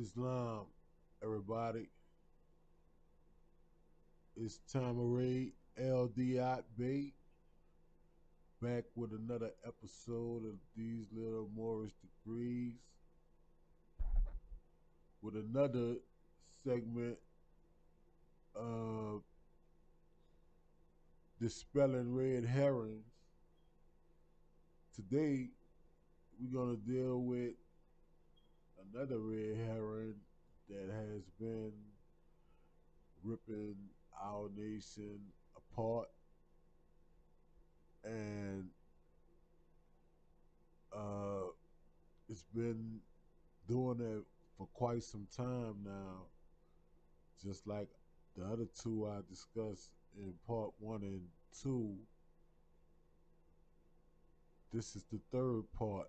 Islam, everybody. It's Tamma-Re' Diat Bey back with another episode of these little Morris degrees with another segment of dispelling red herrings. Today we're gonna deal with another red herring that has been ripping our nation apart. And uh, it's been doing it for quite some time now just like the other two I discussed in part one and two. This is the third part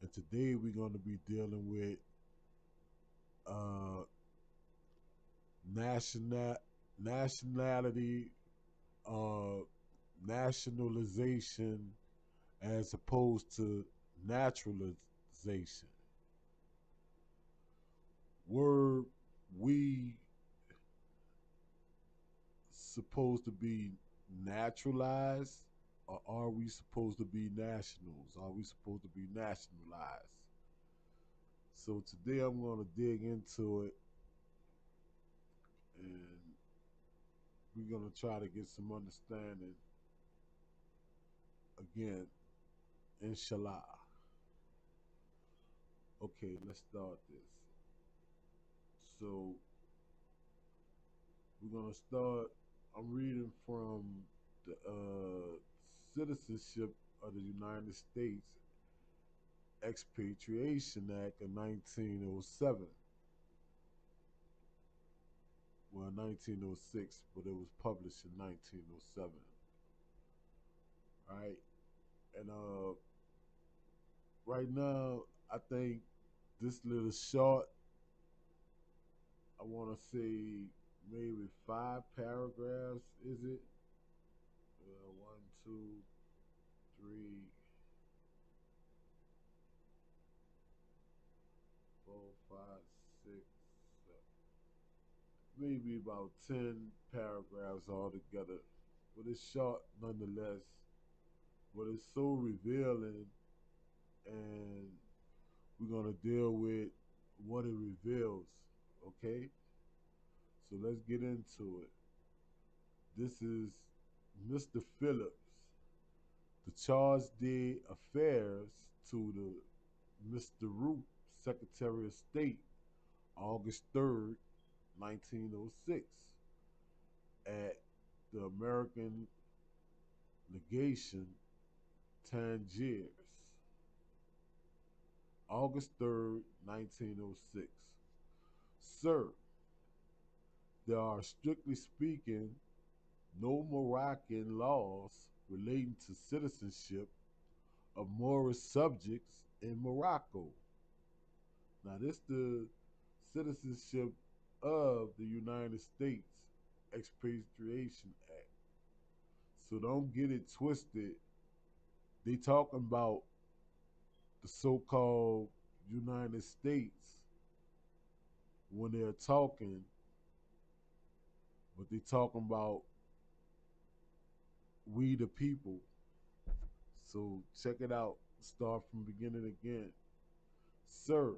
and today we're going to be dealing with uh, national nationality, uh, nationalization, as opposed to naturalization. Were we supposed to be naturalized or are we supposed to be nationals? Are we supposed to be nationalized? So today I'm going to dig into it and we're going to try to get some understanding again, inshallah. Okay, let's start this. So we're going to start, I'm reading from the uh, Citizenship of the United States Expatriation Act of 1907. Well, 1906, but it was published in 1907. Right? And uh, right now, I think this little short, I want to say maybe five paragraphs, is it? Uh, two, three, four, five, six, seven. Maybe about 10 paragraphs altogether. But it's short nonetheless. But it's so revealing. And we're going to deal with what it reveals. Okay? So let's get into it. This is Mr. Phillips charge d'affaires to the Mr. Root, Secretary of State, August 3rd, 1906, at the American Legation, Tangiers. August 3rd, 1906. Sir, there are strictly speaking no Moroccan laws relating to citizenship of Moorish subjects in Morocco. Now, this the citizenship of the United States Expatriation Act. So don't get it twisted. They talking about the so-called United States when they're talking, but they talking about we the people. So check it out. Start from beginning again. Sir,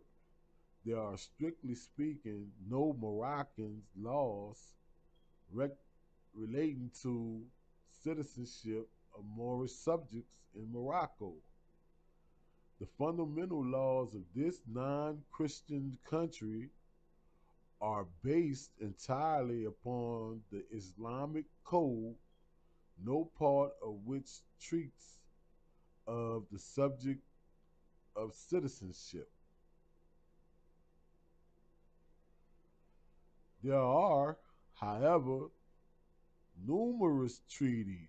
there are strictly speaking no Moroccans laws relating to citizenship of Moorish subjects in Morocco. The fundamental laws of this non-Christian country are based entirely upon the Islamic code no part of which treats of the subject of citizenship. There are, however, numerous treaties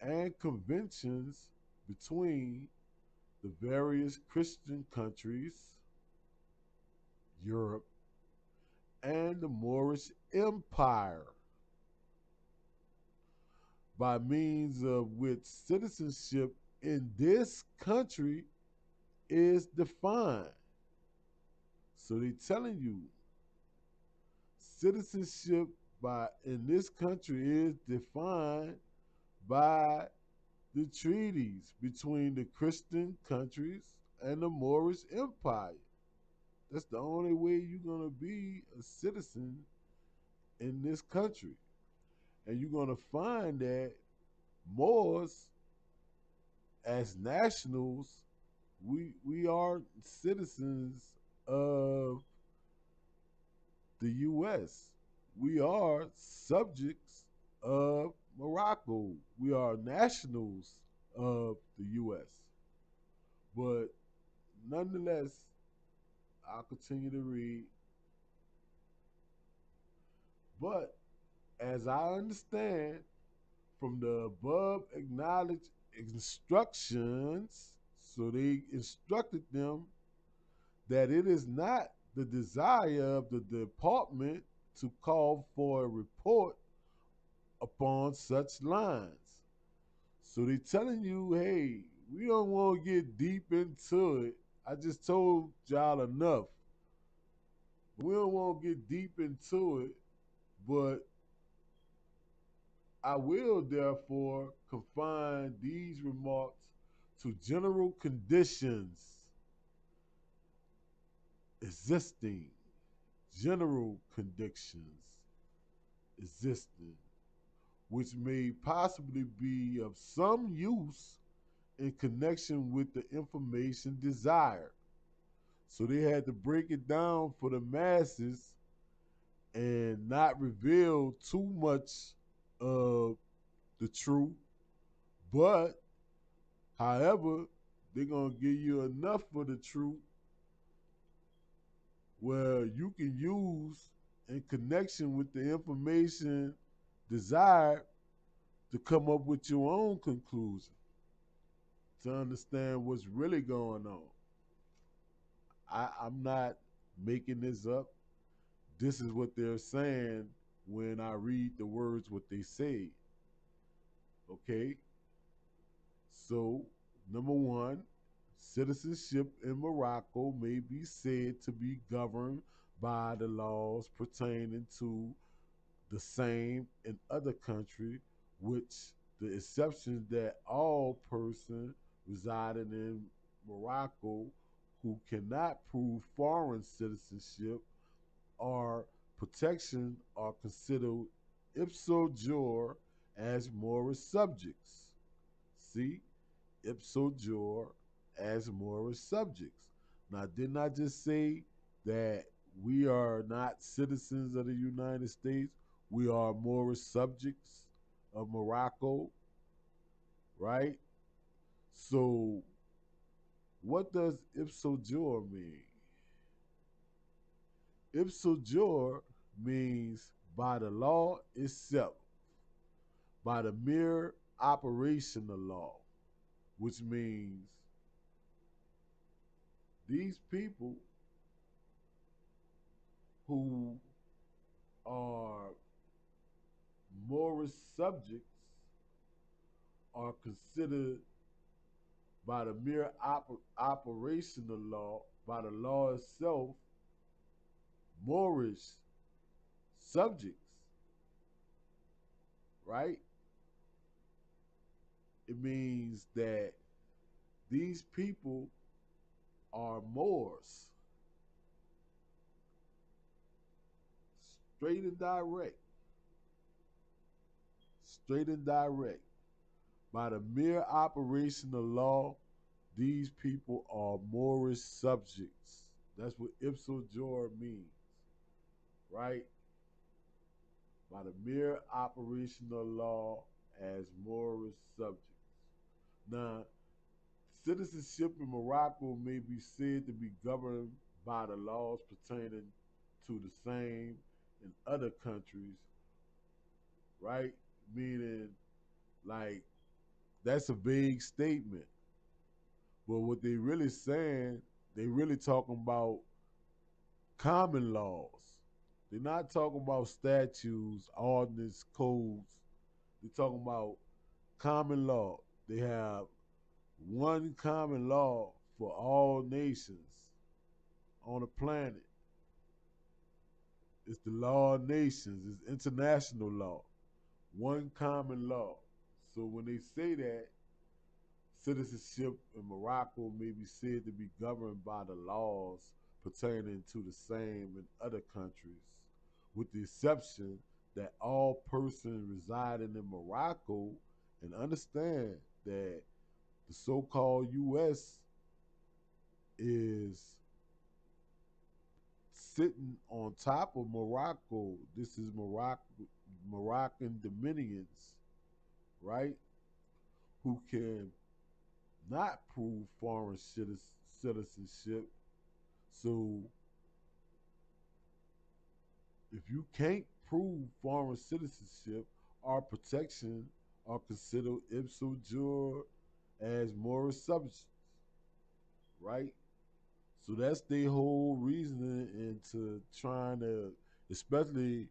and conventions between the various Christian countries, Europe, and the Moorish Empire by means of which citizenship in this country is defined. So they're telling you citizenship by in this country is defined by the treaties between the Christian countries and the Moorish Empire. That's the only way you're going to be a citizen in this country. And you're going to find that Moors, as nationals, we we are citizens of the U.S. We are subjects of Morocco. We are nationals of the U.S. But nonetheless, I'll continue to read. But as I understand from the above acknowledged instructions, so they instructed them that it is not the desire of the department to call for a report upon such lines. So they're telling you, hey, we don't want to get deep into it. I just told y'all enough. We don't want to get deep into it, but I will therefore confine these remarks to general conditions existing, general conditions existing, which may possibly be of some use in connection with the information desired. So they had to break it down for the masses and not reveal too much of the truth. But, however, they're to give you enough for the truth where you can use in connection with the information desired to come up with your own conclusion to understand what's really going on. I, I'm not making this up. This is what they're saying when I read the words what they say. Okay? So, number one, citizenship in Morocco may be said to be governed by the laws pertaining to the same in other countries, which the exception that all person residing in Morocco who cannot prove foreign citizenship or protection are considered ipso jure as Moorish subjects. See, ipso jure as Moorish subjects. Now, didn't I just say that we are not citizens of the United States? We are Moorish subjects of Morocco, right? So, what does ipso jure mean? Ipso jure means by the law itself, by the mere operation of law, which means these people who are Moorish subjects are considered by the mere op- operational law, by the law itself, Moorish subjects, right? It means that these people are Moors. Straight and direct. Straight and direct. By the mere operation of law, these people are Moorish subjects. That's what ipso means, right? By the mere operation of law as Moorish subjects. Now, citizenship in Morocco may be said to be governed by the laws pertaining to the same in other countries, right? Meaning, like, that's a vague statement. But what they really saying, they really talking about common laws. They're not talking about statutes, ordinance, codes. They're talking about common law. They have one common law for all nations on the planet. it's the law of nations, it's international law, one common law. So when they say that citizenship in Morocco may be said to be governed by the laws pertaining to the same in other countries, with the exception that all persons residing in Morocco and understand that the so-called U.S. is sitting on top of Morocco. This is Morocco, Moroccan dominions, right? Who can not prove foreign citizenship. So if you can't prove foreign citizenship, our protection are considered ipso jure as Moorish subjects, right? So that's the whole reasoning into trying to, especially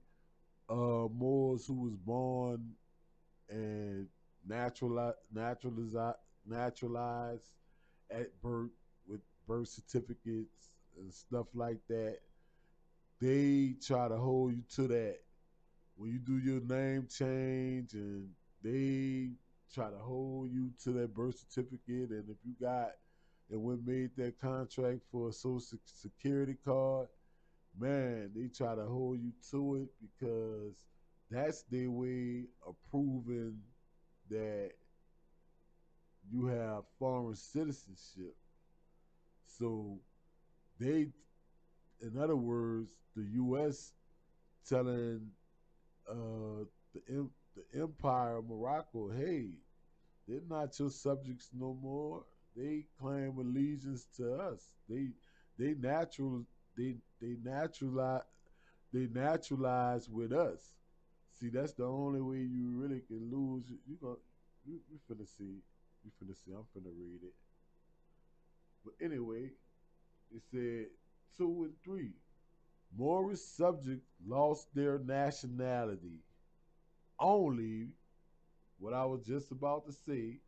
uh, Moors who was born and naturalized, naturalized, naturalized at birth with birth certificates and stuff like that. They try to hold you to that. When you do your name change and they try to hold you to that birth certificate and if you got and when made that contract for a social security card man they try to hold you to it because that's their way of proving that you have foreign citizenship. So they in other words the us telling uh, the the empire of Morocco, hey, they're not your subjects no more. They claim allegiance to us. They they natural they they naturalize they naturalize with us. See, that's the only way you really can lose. You going you, you finna see. You finna see. I'm finna read it. But anyway, it said two and three. Moorish subjects lost their nationality only what I was just about to say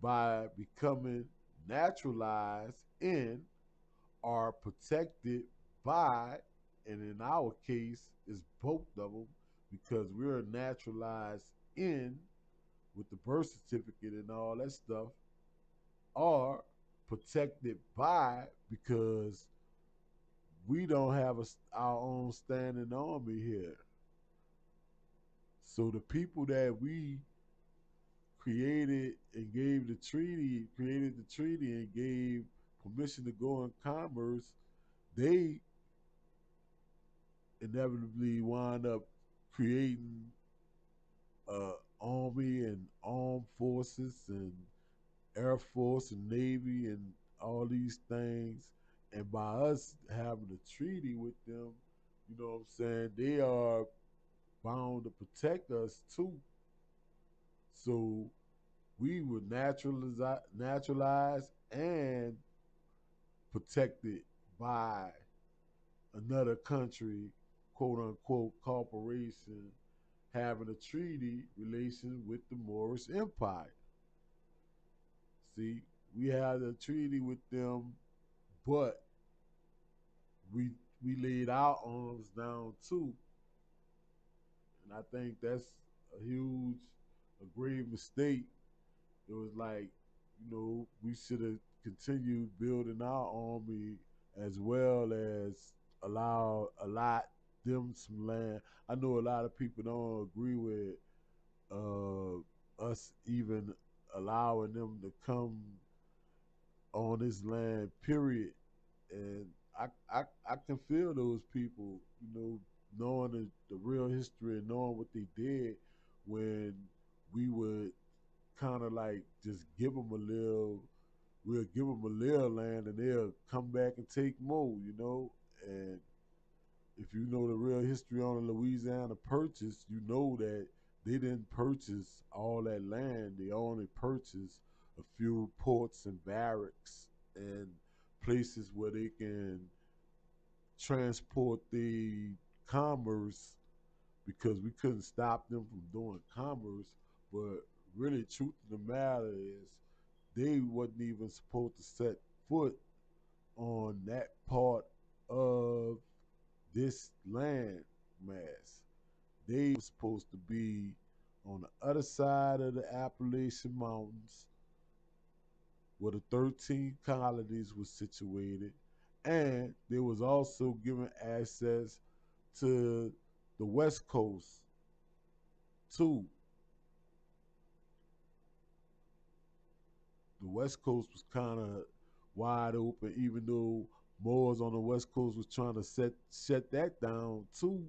by becoming naturalized in are protected by, and in our case, is both of them because we're naturalized in with the birth certificate and all that stuff, are protected by because we don't have a, our own standing army here. So the people that we created and gave the treaty, created the treaty and gave permission to go in commerce, they inevitably wind up creating uh, army and armed forces and air force and navy and all these things. And by us having a treaty with them, you know what I'm saying, they are bound to protect us too. So we were naturalized, naturalized and protected by another country, quote unquote, corporation having a treaty relation with the Moorish Empire. See, we had a treaty with them, but we we laid our arms down too and I think that's a huge, a grave mistake. It was like, you know, we should have continued building our army as well as allow a lot them some land. I know a lot of people don't agree with uh, us even allowing them to come on this land. Period. And I, I I can feel those people, you know, knowing the, the real history and knowing what they did when we would kind of like just give them a little, we'll give them a little land and they'll come back and take more, you know. And if you know the real history on the Louisiana Purchase, you know that they didn't purchase all that land. They only purchased a few ports and barracks and places where they can transport the commerce because we couldn't stop them from doing commerce. But really, truth of the matter is, they wasn't even supposed to set foot on that part of this land. mass. They were supposed to be on the other side of the Appalachian Mountains where the 13 colonies were situated. And they was also given access to the West Coast too. The West Coast was kind of wide open, even though Moors on the West Coast was trying to set shut that down too.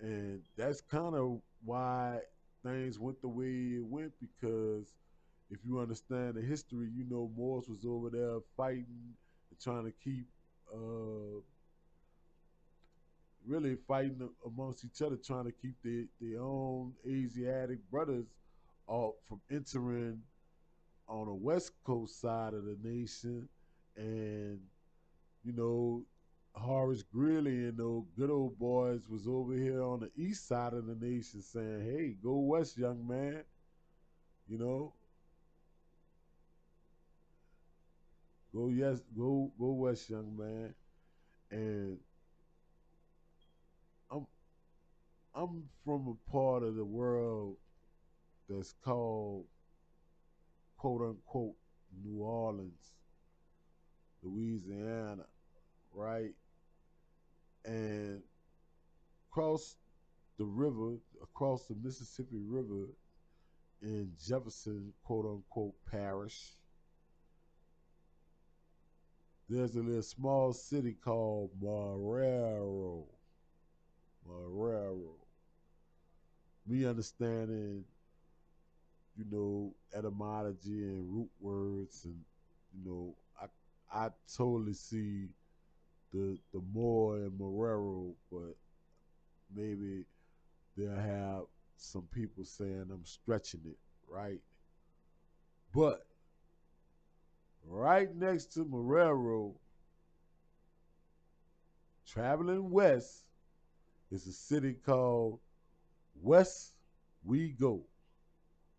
And that's kind of why things went the way it went because if you understand the history, you know Moors was over there fighting and trying to keep uh, really fighting amongst each other, trying to keep their, their own Asiatic brothers off from entering on the west coast side of the nation and you know Horace Greeley and those good old boys was over here on the east side of the nation saying, Hey, go west, young man. You know. Go yes, go go west, young man. And I'm I'm from a part of the world that's called quote unquote New Orleans, Louisiana, right? And across the river, across the Mississippi River in Jefferson, quote unquote, parish, there's a little small city called Marrero. Marrero. Me understanding you know, etymology and root words and you know, I I totally see the the Moor and Marrero, but maybe they'll have some people saying I'm stretching it, right? But right next to Marrero, traveling west, is a city called West We Go.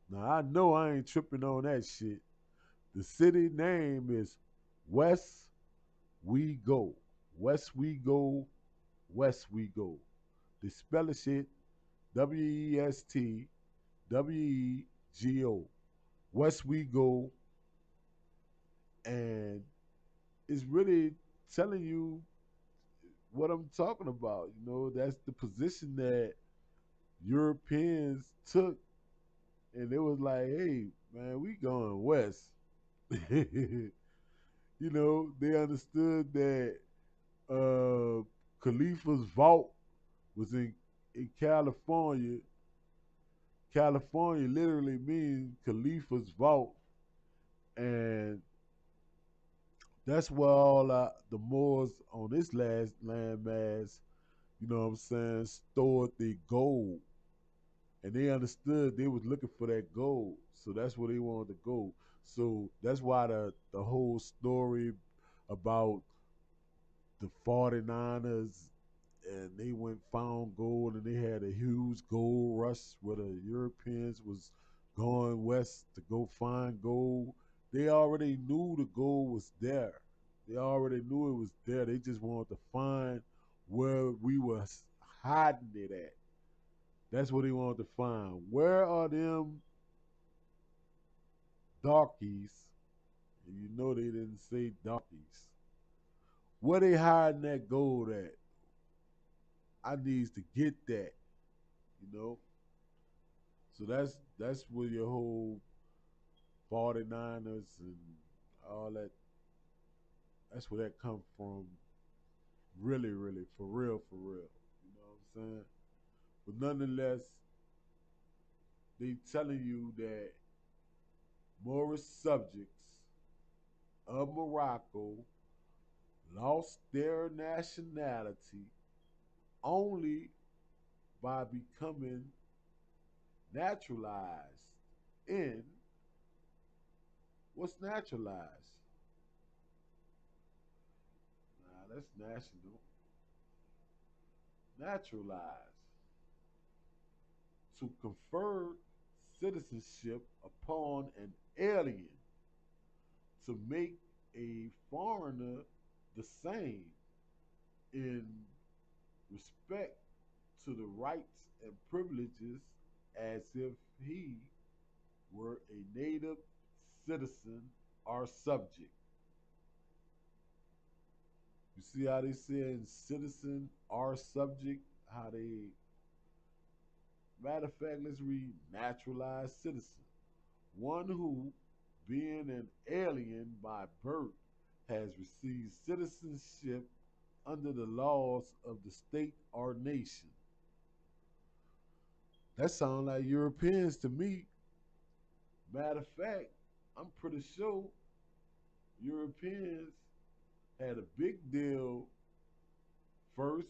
Now I know I ain't tripping on that shit. The city name is West We Go. West We Go. West We Go. They spell it shit W E S T W E G O. West We Go. And it's really telling you what I'm talking about. You know, that's the position that Europeans took and it was like, hey, man, we going west. you know, they understood that uh, Khalifa's vault was in in California. California literally means Khalifa's vault, and that's where all uh, the Moors on this last landmass, you know what I'm saying, stored the gold and they understood they was looking for that gold. So that's where they wanted to go. So that's why the the whole story about the 49ers and they went found gold and they had a huge gold rush where the Europeans was going west to go find gold. They already knew the gold was there. They already knew it was there. They just wanted to find where we was hiding it at. That's what he wanted to find. Where are them darkies? You know they didn't say darkies. Where they hiding that gold at? I needs to get that. You know? So that's that's where your whole 49ers and all that that's where that come from really, really, for real, for real. You know what I'm saying? But nonetheless, they telling you that Moorish subjects of Morocco lost their nationality only by becoming naturalized in what's naturalized? Nah, that's national. Naturalized to confer citizenship upon an alien to make a foreigner the same in respect to the rights and privileges as if he were a native citizen or subject. You see how they say citizen or subject, how they matter of fact, let's read naturalized citizen. One who, being an alien by birth, has received citizenship under the laws of the state or nation. That sounds like Europeans to me. Matter of fact, I'm pretty sure Europeans had a big deal first,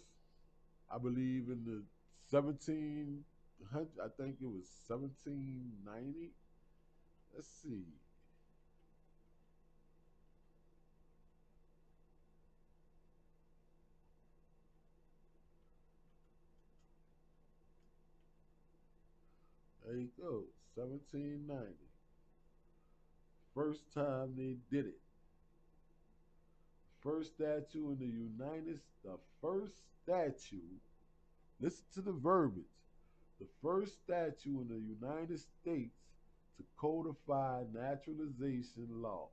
I believe in the 1700, I think it was 1790. Let's see. There you go, 1790. First time they did it. First statue in the United States the first statue, listen to the verbiage. The first statue in the United States to codify naturalization law.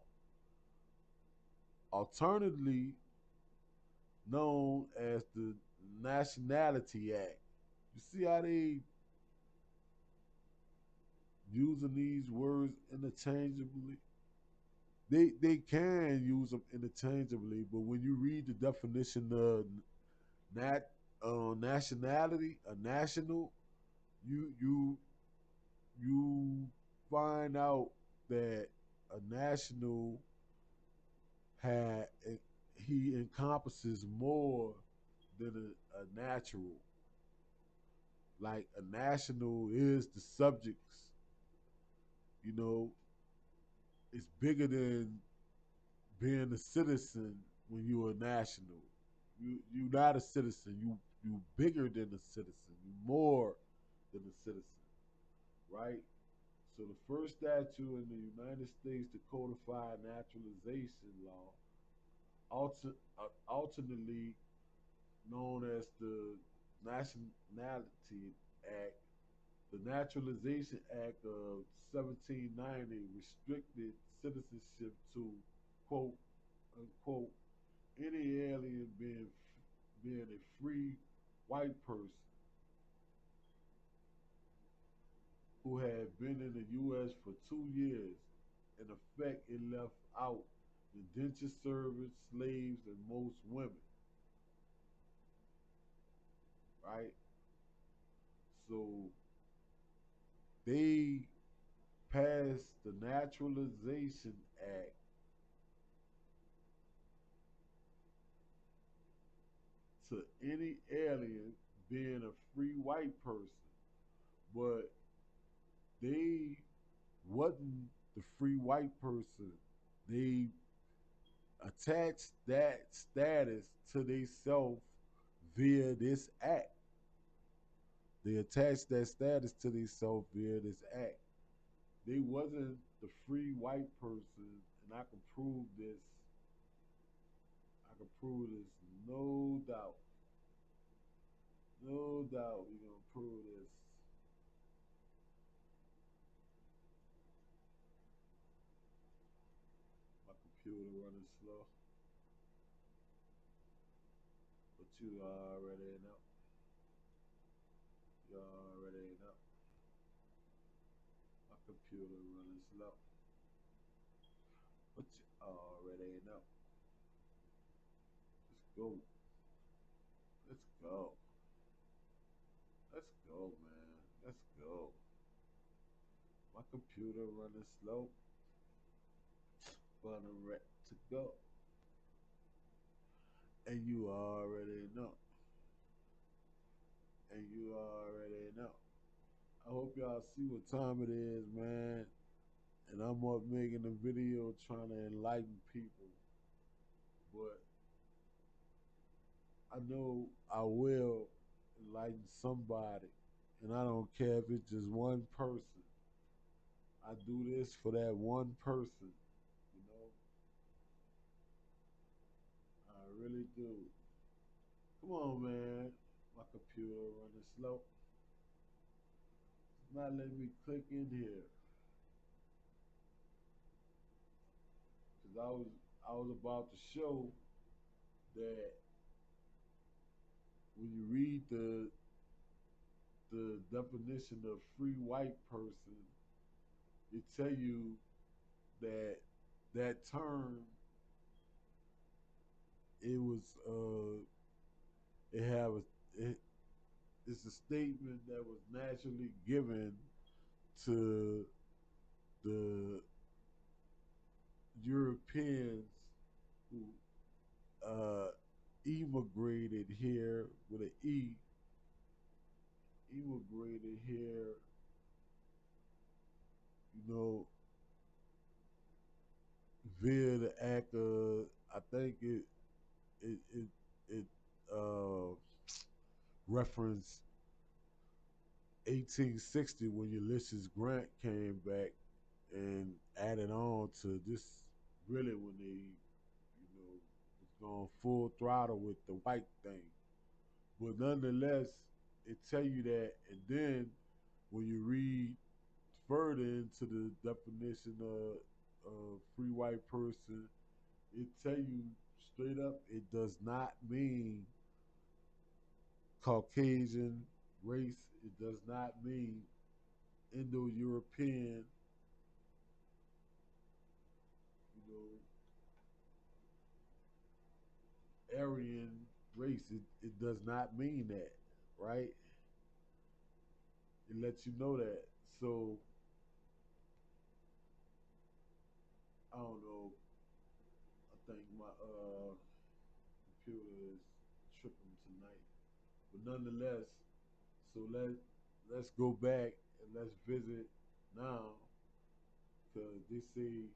Alternatively known as the Nationality Act. You see how they using these words interchangeably? They they can use them interchangeably, but when you read the definition of nat uh, nationality, a national, you you you find out that a national had he encompasses more than a, a natural. Like a national is the subjects you know, it's bigger than being a citizen when you're a national. You you're not a citizen. You you bigger than a citizen. You more than a citizen, right? So the first statute in the United States to codify naturalization law, uh, alternately known as the Nationality Act, the Naturalization Act of 1790 restricted citizenship to quote unquote any alien being being a free white person who had been in the U.S. for two years. In effect, it left out indentured servants, slaves, and most women. Right? So they passed the Naturalization Act to any alien being a free white person, but they wasn't the free white person. They attached that status to themselves via this act. They attached that status to themselves via this act. They wasn't the free white person, and I can prove this. I can prove this, no doubt. No doubt we're gonna prove this. My computer running slow. But you already know. You already know. My computer running slow. But you already know. Let's go. Let's go. Let's go, man. Let's go. My computer running slow. But I'm ready to go. And you already know. And you already know. I hope y'all see what time it is, man. And I'm up making a video trying to enlighten people. But I know I will enlighten somebody. And I don't care if it's just one person. I do this for that one person, you know. I really do. Come on, man. My computer running slow. Not letting me click in here. Cause I was I was about to show that when you read the the definition of free white person, it tell you that that term it was uh it have a it, it's a statement that was naturally given to the Europeans who uh, immigrated here with an E, immigrated here, you know, via the act of, I think it, it, it, it uh, referenced 1860 when Ulysses Grant came back and added on to this really when they, you know, was going full throttle with the white thing. But nonetheless, it tell you that, and then when you read further into the definition of a free white person, it tell you straight up it does not mean Caucasian race. It does not mean Indo-European Aryan race. It, it does not mean that, right? It lets you know that. So I don't know. I think my uh, computer is tripping tonight. But nonetheless, so let let's go back and let's visit now because they say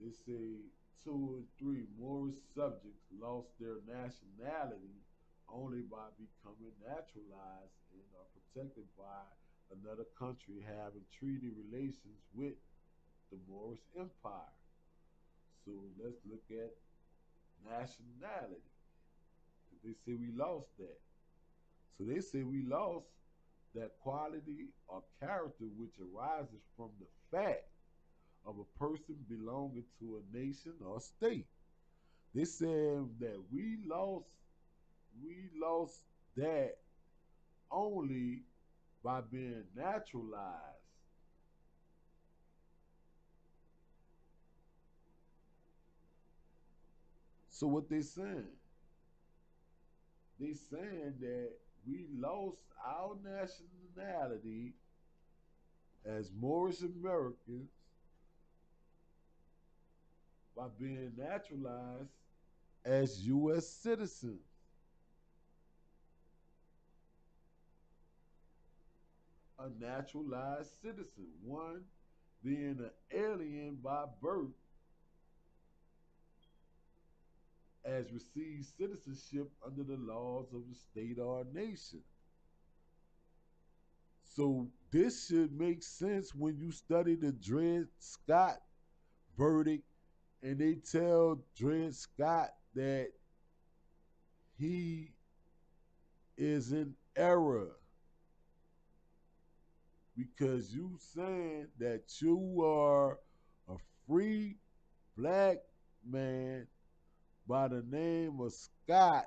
they say two and three Moorish subjects lost their nationality only by becoming naturalized and are protected by another country having treaty relations with the Moorish Empire. So let's look at nationality. They say we lost that. So they say we lost that quality or character which arises from the fact of a person belonging to a nation or state. They said that we lost we lost that only by being naturalized. So what they saying? They saying that we lost our nationality as Moorish Americans by being naturalized as U.S. citizens. A naturalized citizen, one being an alien by birth, as receives citizenship under the laws of the state or nation. So this should make sense when you study the Dred Scott verdict and they tell Dred Scott that he is in error because you saying that you are a free black man by the name of Scott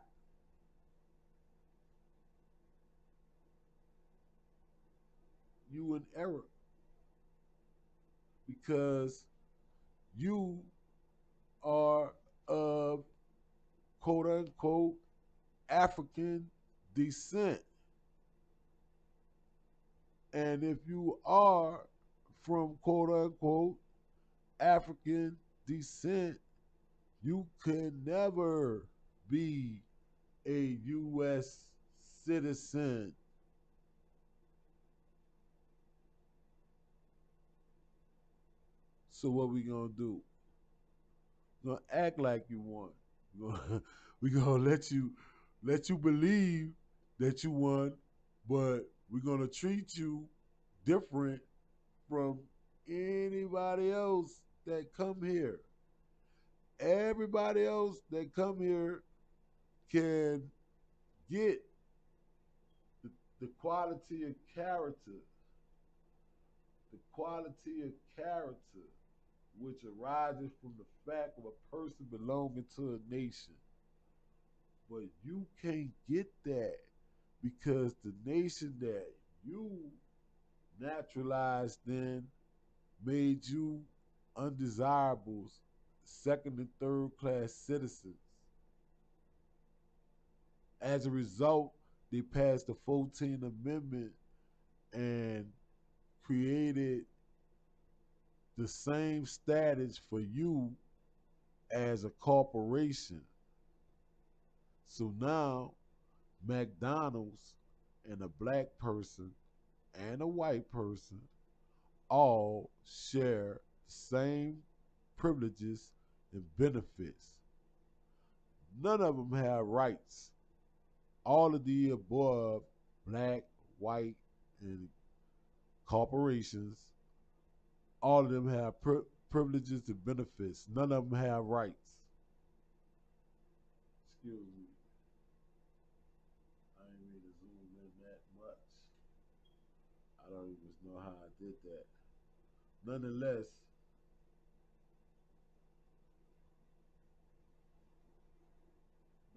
you in error because you are of quote unquote African descent. And if you are from quote unquote African descent, you can never be a U.S. citizen. So what we gonna do? gonna act like you won. we gonna let you let you believe that you won, but we're gonna treat you different from anybody else that come here. Everybody else that come here can get the, the quality of character, the quality of character which arises from the fact of a person belonging to a nation. But you can't get that because the nation that you naturalized then made you undesirables, second and third class citizens. As a result, they passed the 14th Amendment and created the same status for you as a corporation. So now McDonald's and a black person and a white person all share the same privileges and benefits. None of them have rights. All of the above, black, white, and corporations, all of them have pri- privileges and benefits. None of them have rights. Excuse me. I didn't mean to zoom in that much. I don't even know how I did that. Nonetheless,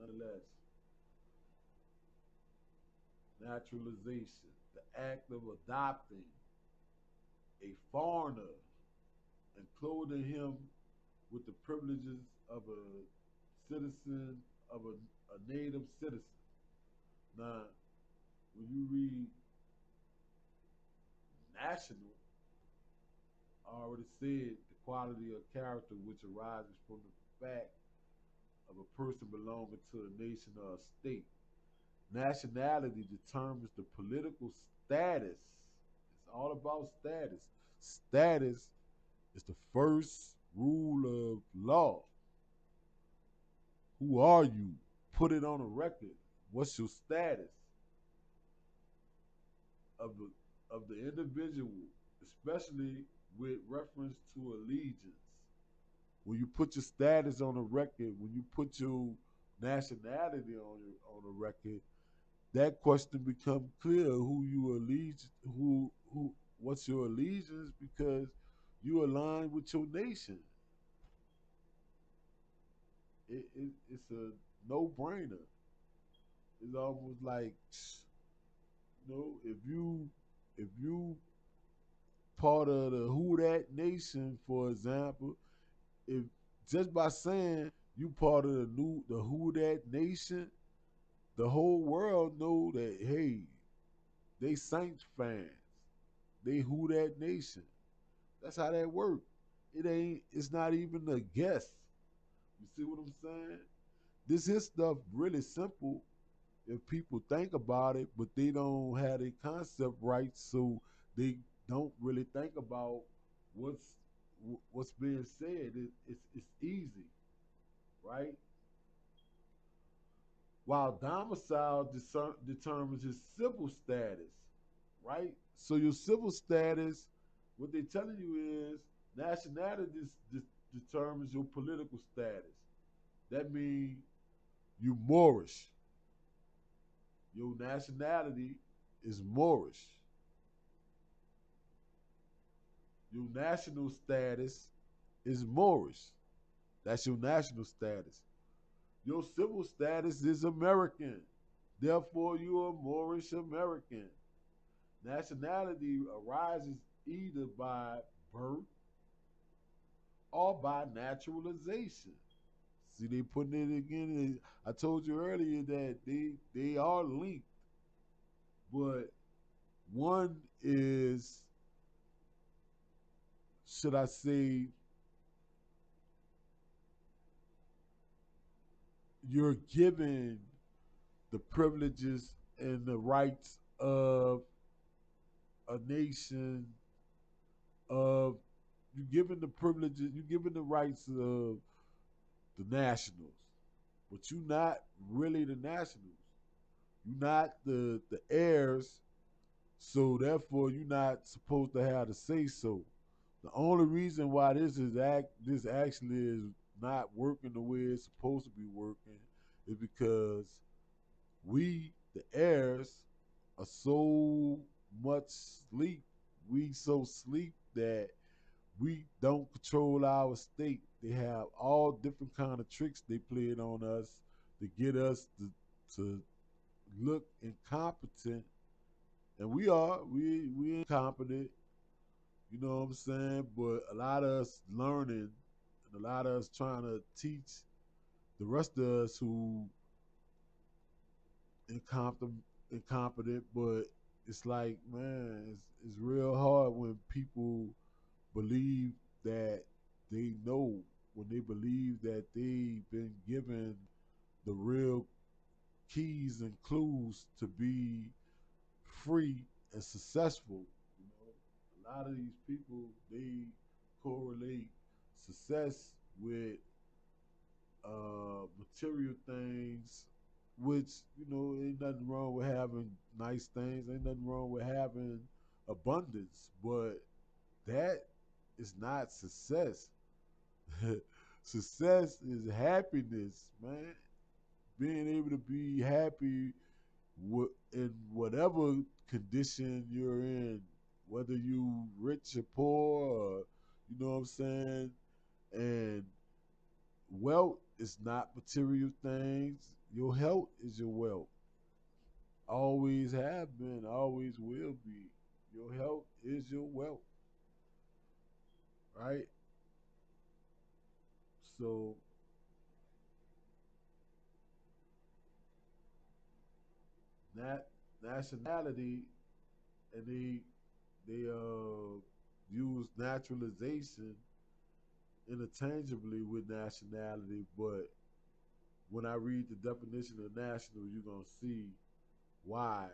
nonetheless, naturalization, the act of adopting a foreigner and clothing him with the privileges of a citizen, of a, a native citizen. Now, when you read national, I already said the quality of character which arises from the fact of a person belonging to a nation or a state. Nationality determines the political status. It's all about status. Status is the first rule of law. Who are you? Put it on a record. What's your status of the of the individual, especially with reference to allegiance? When you put your status on a record, when you put your nationality on your on a record, that question become clear who you allegiance who who what's your allegiance because you align with your nation. It, it, it's a no brainer. It's almost like, you know, if you if you part of the Who Dat Nation, for example, if just by saying you part of the new the Who Dat Nation, the whole world know that hey, they Saints fans, they Who Dat Nation. That's how that work. It ain't. It's not even a guess. You see what I'm saying? This is stuff really simple if people think about it, but they don't have the concept right, so they don't really think about what's what's being said. It, it's it's easy, right? While domicile determines his civil status, right? So your civil status, what they're telling you is nationality determines your political status. That means you Moorish. Your nationality is Moorish. Your national status is Moorish. That's your national status. Your civil status is American. Therefore, you are Moorish American. Nationality arises either by birth or by naturalization. See, they putting it again. I told you earlier that they they are linked, but one is, should I say, you're given the privileges and the rights of a nation of you given the privileges you're given the rights of the nationals but you're not really the nationals. You're not the the heirs so therefore you're not supposed to have to say so the only reason why this is act this actually is not working the way it's supposed to be working is because we, the heirs, are so much sleep. We so sleep that we don't control our state. They have all different kind of tricks they played on us to get us to, to look incompetent. And we are, we we incompetent. You know what I'm saying? But a lot of us learning and a lot of us trying to teach the rest of us who incompetent, incompetent, but it's like, man, it's, it's real hard when people believe that they know, when they believe that they've been given the real keys and clues to be free and successful. Lot of these people they correlate success with uh, material things, which you know ain't nothing wrong with having nice things. Ain't nothing wrong with having abundance, but that is not success. success is happiness, man. Being able to be happy in whatever condition you're in, whether you rich or poor, or, you know what I'm saying, and wealth is not material things. Your health is your wealth. Always have been, always will be. Your health is your wealth. Right? So that nationality and they they uh use naturalization interchangeably with nationality, but when I read the definition of national, you're gonna see why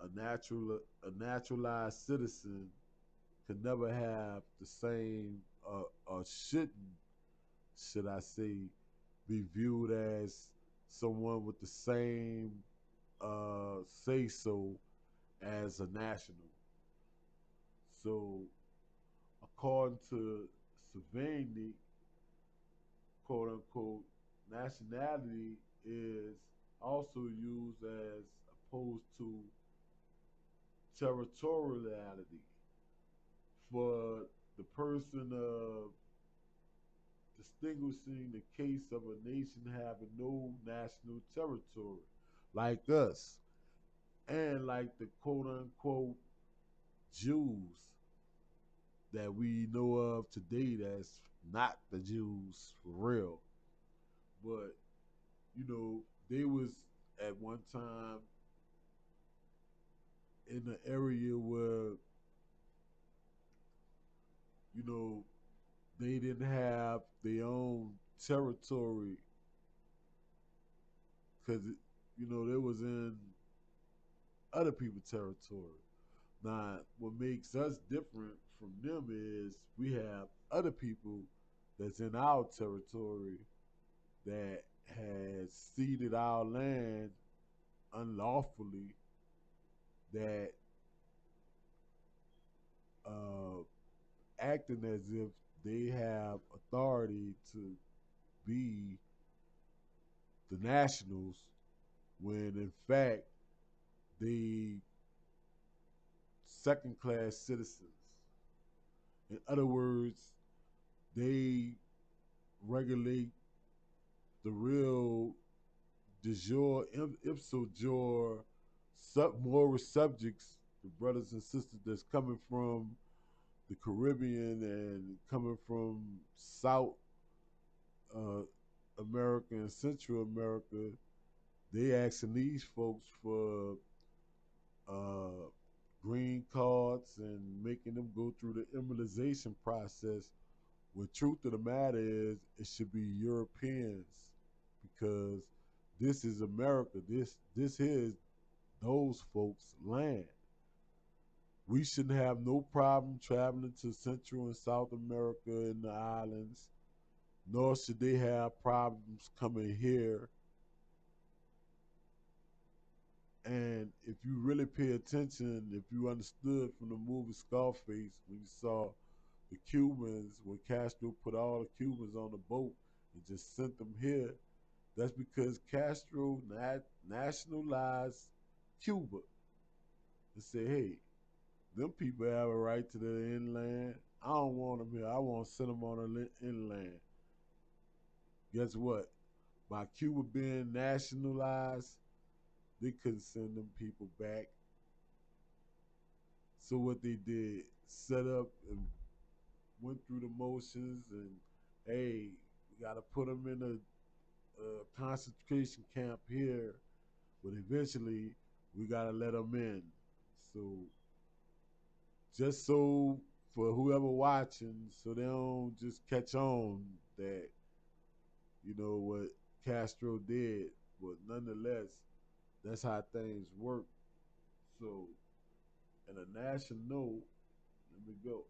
a natural a naturalized citizen could never have the same uh, or shouldn't, should I say, be viewed as someone with the same uh, say so as a national. So according to Savigny, quote unquote, nationality is also used as opposed to territoriality for the person of distinguishing the case of a nation having no national territory, like us, and like the quote unquote Jews that we know of today that's not the Jews for real. But, you know, they was at one time in the area where, you know, they didn't have their own territory because, you know, they was in other people's territory. Now, what makes us different from them is we have other people that's in our territory that has ceded our land unlawfully that uh, acting as if they have authority to be the nationals when in fact they second class citizens. In other words, they regulate the real de jure, ipso jure sub, moral subjects, the brothers and sisters that's coming from the Caribbean and coming from South uh, America and Central America, they asking these folks for uh, green cards and making them go through the immunization process. When truth of the matter is, it should be Europeans because this is America. This this is those folks' land. We shouldn't have no problem traveling to Central and South America and the islands, nor should they have problems coming here and if you really pay attention, if you understood from the movie Scarface, when you saw the Cubans, when Castro put all the Cubans on the boat and just sent them here, That's because Castro nat- nationalized Cuba and said, hey, them people have a right to the inland. I don't want them here. I want to send them on the inland. Guess what? By Cuba being nationalized, they couldn't send them people back. So what they did, set up and went through the motions and, hey, we got to put them in a, a concentration camp here, but eventually we got to let them in. So just so for whoever watching, so they don't just catch on that, you know, what Castro did, but nonetheless, that's how things work. So, in a national, let me go.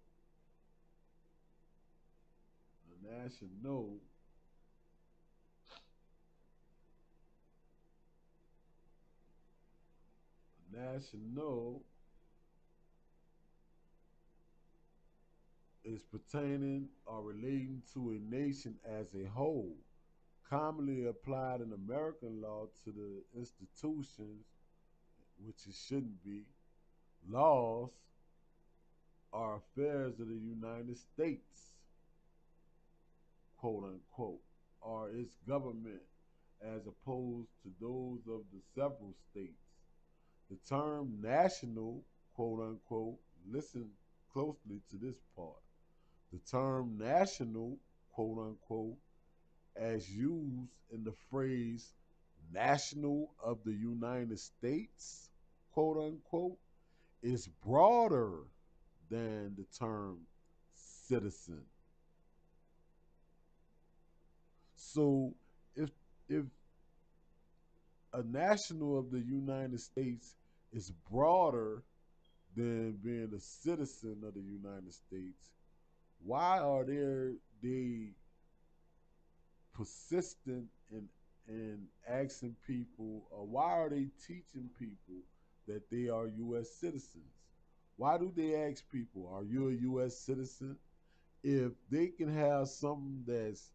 A national national is pertaining or relating to a nation as a whole, commonly applied in American law to the institutions, which it shouldn't be, laws are affairs of the United States, quote unquote, or its government, as opposed to those of the several states. The term national, quote unquote, listen closely to this part the term national, quote unquote, as used in the phrase national of the United States, quote unquote, is broader than the term citizen. So if if a national of the United States is broader than being a citizen of the United States, why are there they persistent in in asking people or why are they teaching people that they are US citizens? Why do they ask people, are you a US citizen? If they can have something that's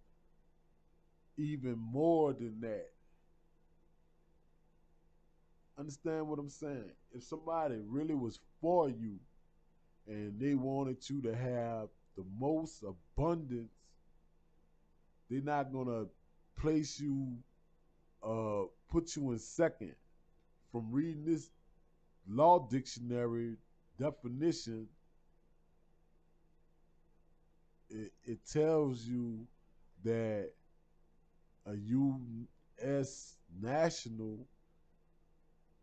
even more than that. Understand what I'm saying? If somebody really was for you and they wanted you to have the most abundance, they're not gonna place you, uh, put you in second. From reading this law dictionary definition, it, it tells you that a U.S. national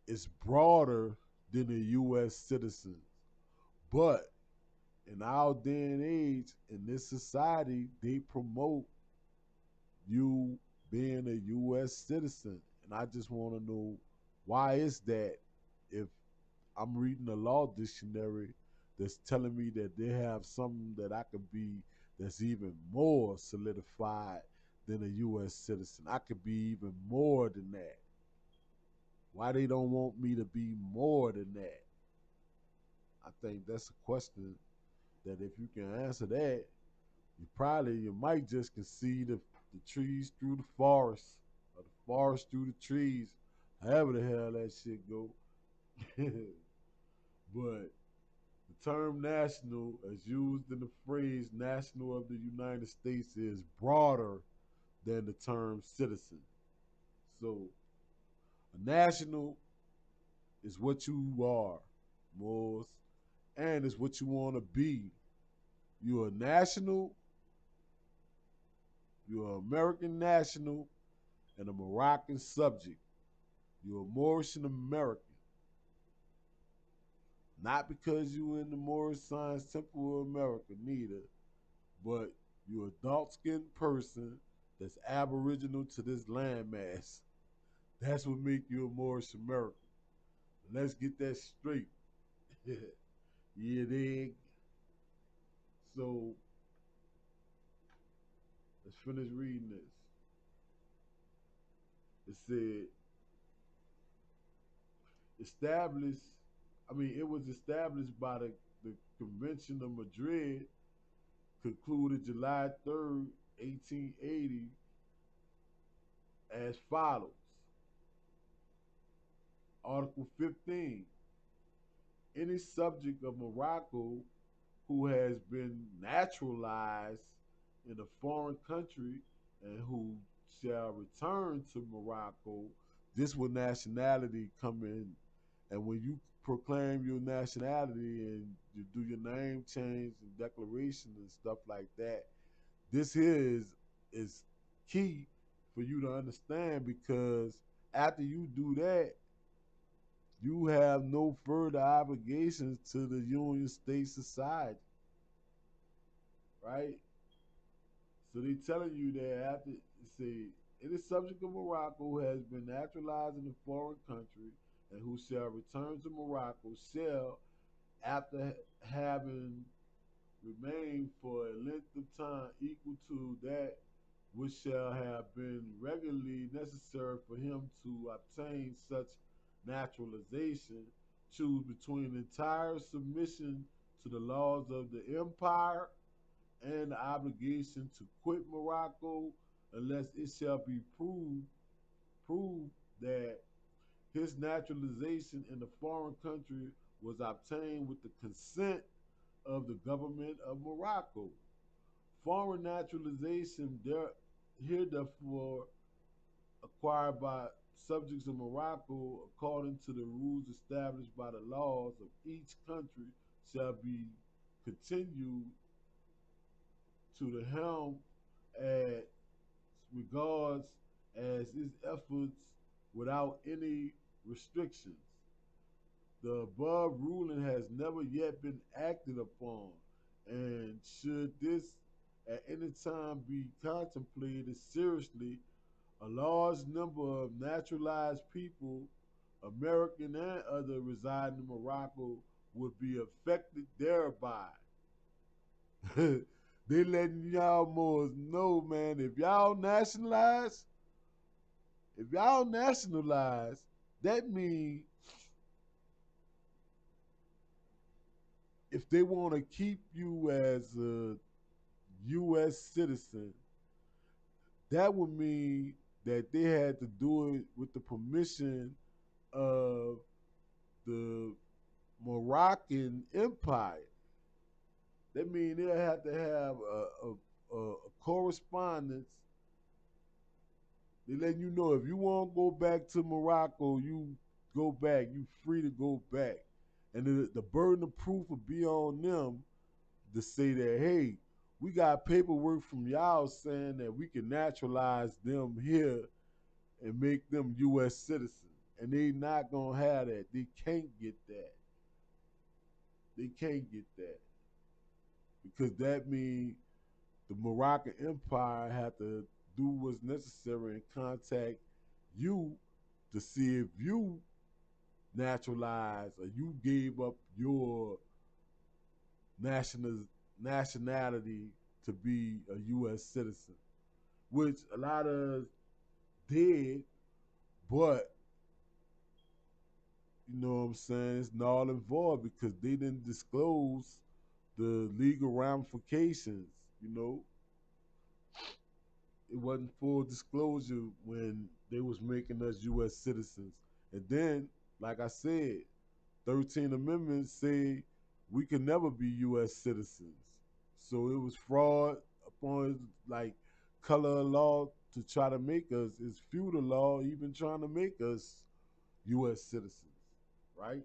is broader than a U.S. citizen. But in our day and age, in this society, they promote you being a U.S. citizen. And I just want to know why is that if I'm reading a law dictionary that's telling me that they have something that I could be that's even more solidified than a U.S. citizen. I could be even more than that. Why they don't want me to be more than that? I think that's a question that if you can answer that, you probably you might just concede see the trees through the forest or the forest through the trees, however the hell that shit go. but the term national, as used in the phrase national of the United States, is broader than the term citizen. So a national is what you are, Moors and it's what you want to be. You're a national, you're an American national, and a Moroccan subject. You're a Moorish American. Not because you are in the Moorish Science Temple of America, neither, but you're a dark-skinned person that's aboriginal to this landmass. That's what make you a Moorish American. Let's get that straight. yeah, dig? So let's finish reading this. It said established I mean it was established by the, the Convention of Madrid concluded July 3rd, 1880 as follows. Article 15. Any subject of Morocco who has been naturalized in a foreign country and who shall return to Morocco, this will nationality come in. And when you proclaim your nationality and you do your name change and declaration and stuff like that, this is is key for you to understand because after you do that, you have no further obligations to the Union State Society. Right? So they telling you that after it is subject of Morocco who has been naturalized in a foreign country and who shall return to Morocco shall, after having remained for a length of time equal to that which shall have been regularly necessary for him to obtain such naturalization, choose between entire submission to the laws of the empire and the obligation to quit Morocco unless it shall be proved proved that his naturalization in a foreign country was obtained with the consent of the government of Morocco. Foreign naturalization there heretofore acquired by subjects of Morocco according to the rules established by the laws of each country shall be continued to the helm at regards as its efforts without any restrictions. The above ruling has never yet been acted upon, and should this at any time be contemplated seriously, a large number of naturalized people, American and other residing in Morocco, would be affected thereby. they letting y'all more know, man, if y'all nationalize, if y'all nationalize, that means if they want to keep you as a U.S. citizen, that would mean that they had to do it with the permission of the Moroccan Empire. That means they'll have to have a, a, a, correspondence. They letting you know if you want to go back to Morocco, you go back. You free to go back, and the, the burden of proof will be on them to say that hey, we got paperwork from y'all saying that we can naturalize them here and make them U.S. citizens. And they not gonna have that. They can't get that. They can't get that. Because that means the Moroccan Empire had to do what's necessary and contact you to see if you naturalized or you gave up your national nationality to be a U.S. citizen, which a lot of did, but you know what I'm saying? It's null and void because they didn't disclose the legal ramifications, you know. It wasn't full disclosure when they was making us U.S. citizens. And then, like I said, 13 amendments say we can never be U.S. citizens. So it was fraud upon like color law to try to make us. It's feudal law even trying to make us U.S. citizens, right?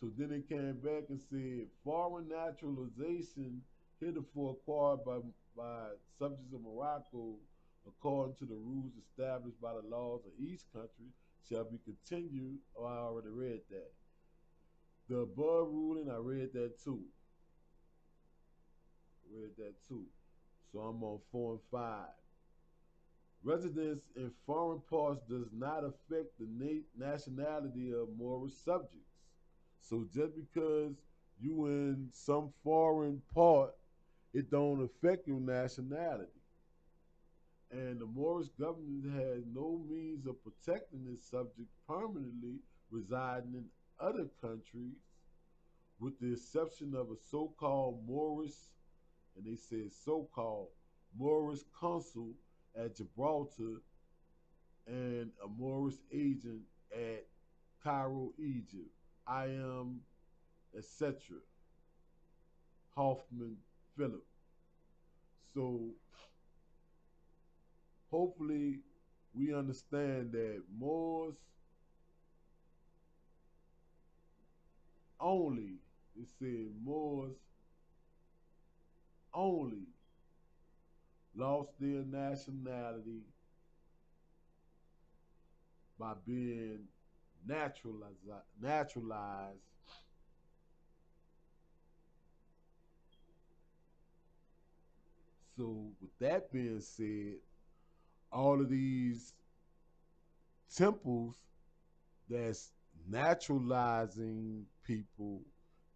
So then they came back and said foreign naturalization heretofore acquired by by subjects of Morocco according to the rules established by the laws of each country shall be continued. Oh, I already read that. The above ruling, I read that too. Read that too. So I'm on four and five. Residence in foreign parts does not affect the na- nationality of Moorish subjects. So just because you in some foreign part, it don't affect your nationality. And the Moorish government has no means of protecting its subjects permanently residing in other countries, with the exception of a so-called Moorish, and they said so-called Moorish consul at Gibraltar and a Moorish agent at Cairo, Egypt. I am, etc. Hoffman Philip. So hopefully we understand that Moors only, it said Moors only lost their nationality by being naturalized, naturalize so with that being said, all of these temples that's naturalizing people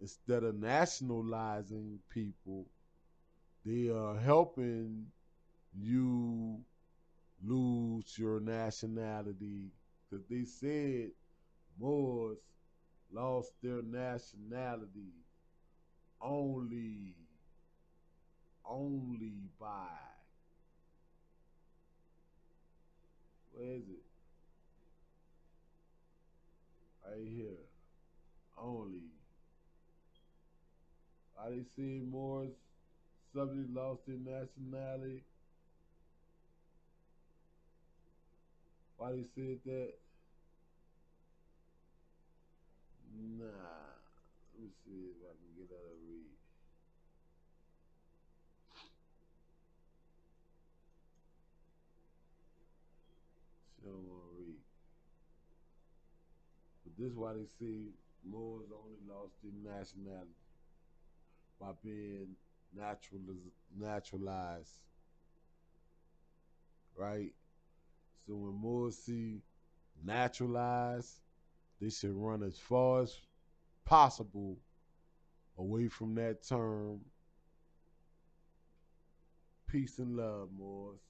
instead of nationalizing people, they are helping you lose your nationality. Because they said Moors lost their nationality only only by where is it? Right here. Only. Are they saying Moors subjects lost their nationality? Why they said that? Nah. Let me see if I can get read. She don't want to read. But this is why they say Moors only lost their nationality by being naturalized. Right? So when Moors see naturalized, they should run as far as possible away from that term. Peace and love, Moors.